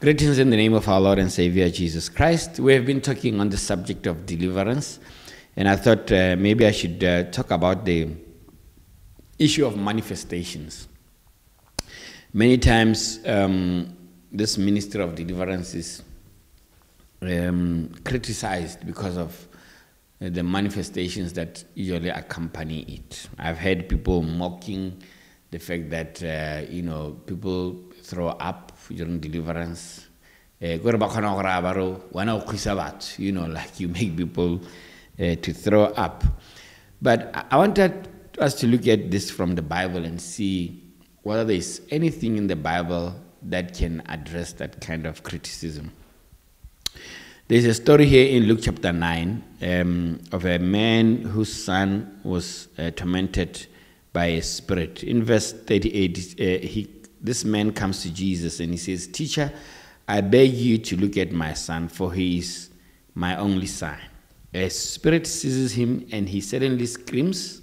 Greetings in the name of our Lord and Savior Jesus Christ. We have been talking on the subject of deliverance, and I thought uh, maybe I should uh, talk about the issue of manifestations. Many times, um, this ministry of deliverance is um, criticized because of uh, the manifestations that usually accompany it. I've heard people mocking the fact that uh, you know people throw up during deliverance. Eh, you know like you make people uh, to throw up. But i wanted us to look at this from the bible and see whether there's anything in the bible that can address that kind of criticism. There's a story here in Luke chapter 9 um, of a man whose son was uh, tormented by a spirit. In verse 38, uh, he this man comes to Jesus and he says, Teacher, I beg you to look at my son, for he is my only son. A spirit seizes him and he suddenly screams.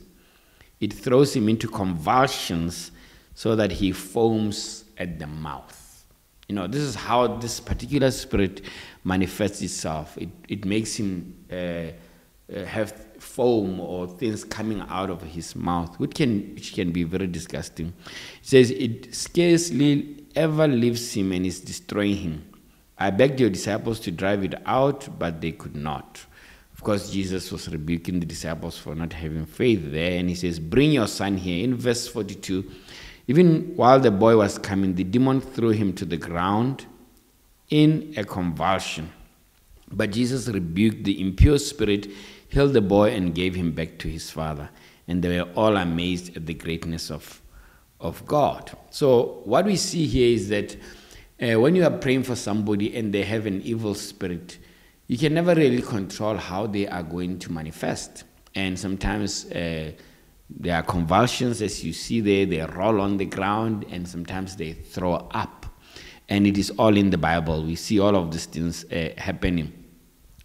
It throws him into convulsions so that he foams at the mouth. You know, this is how this particular spirit manifests itself. It, it makes him uh, uh, have foam or things coming out of his mouth, which can, which can be very disgusting. He says, It scarcely ever leaves him and is destroying him. I begged your disciples to drive it out, but they could not. Of course, Jesus was rebuking the disciples for not having faith there, and he says, Bring your son here. In verse 42, even while the boy was coming, the demon threw him to the ground in a convulsion. But Jesus rebuked the impure spirit healed the boy, and gave him back to his father. And they were all amazed at the greatness of, of God. So, what we see here is that uh, when you are praying for somebody and they have an evil spirit, you can never really control how they are going to manifest. And sometimes uh, there are convulsions, as you see there, they roll on the ground, and sometimes they throw up. And it is all in the Bible. We see all of these things uh, happening.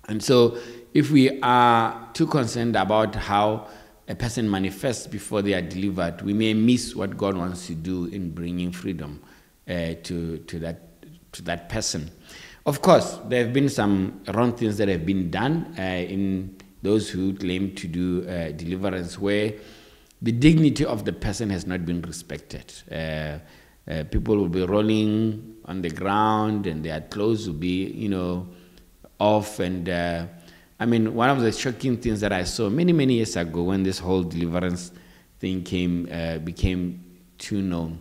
And so if we are too concerned about how a person manifests before they are delivered, we may miss what God wants to do in bringing freedom uh, to, to, that, to that person. Of course, there have been some wrong things that have been done uh, in those who claim to do uh, deliverance where the dignity of the person has not been respected. Uh, uh, people will be rolling on the ground and their clothes will be, you know, off and uh, I mean, one of the shocking things that I saw many, many years ago when this whole deliverance thing came, uh, became too known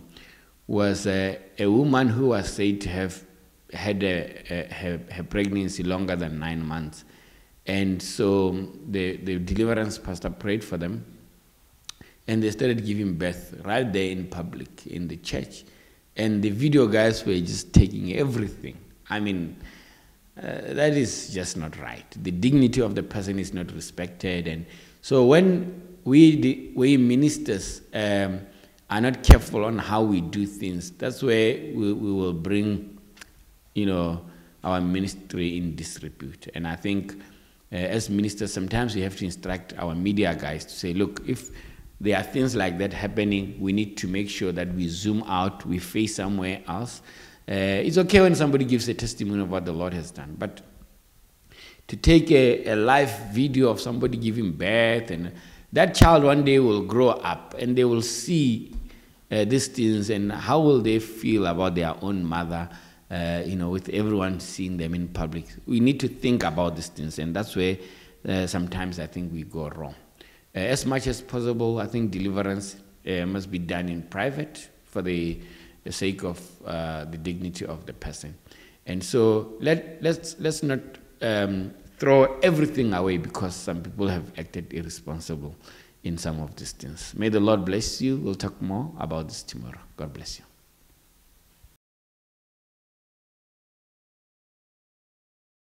was uh, a woman who was said to have had a, a, her, her, pregnancy longer than nine months. And so the, the deliverance pastor prayed for them, and they started giving birth right there in public in the church. And the video guys were just taking everything. I mean, uh, that is just not right. The dignity of the person is not respected. And so when we, we ministers um, are not careful on how we do things, that's where we, we will bring, you know, our ministry in disrepute. And I think uh, as ministers, sometimes we have to instruct our media guys to say, look, if there are things like that happening, we need to make sure that we zoom out, we face somewhere else, uh, it's okay when somebody gives a testimony of what the Lord has done, but to take a, a live video of somebody giving birth and that child one day will grow up and they will see uh, these things and how will they feel about their own mother uh, you know with everyone seeing them in public. We need to think about these things and that's where uh, sometimes i think we go wrong. Uh, as much as possible i think deliverance uh, must be done in private for the the sake of uh, the dignity of the person. And so let, let's, let's not um, throw everything away because some people have acted irresponsible in some of these things. May the Lord bless you. We'll talk more about this tomorrow. God bless you.